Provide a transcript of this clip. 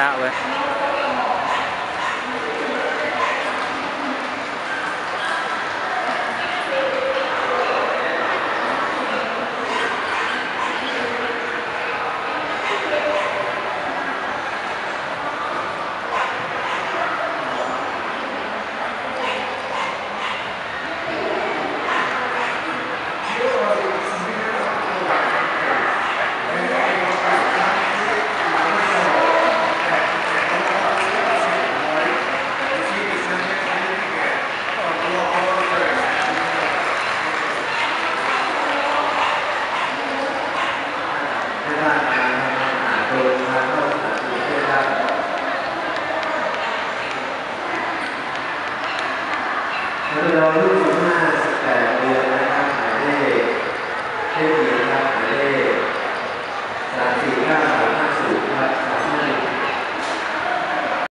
นะเแล้เสบห้าสิบแปดเดือนนะครัมายเลขเลขเดียวครับหมาเลขสามสี่ห้า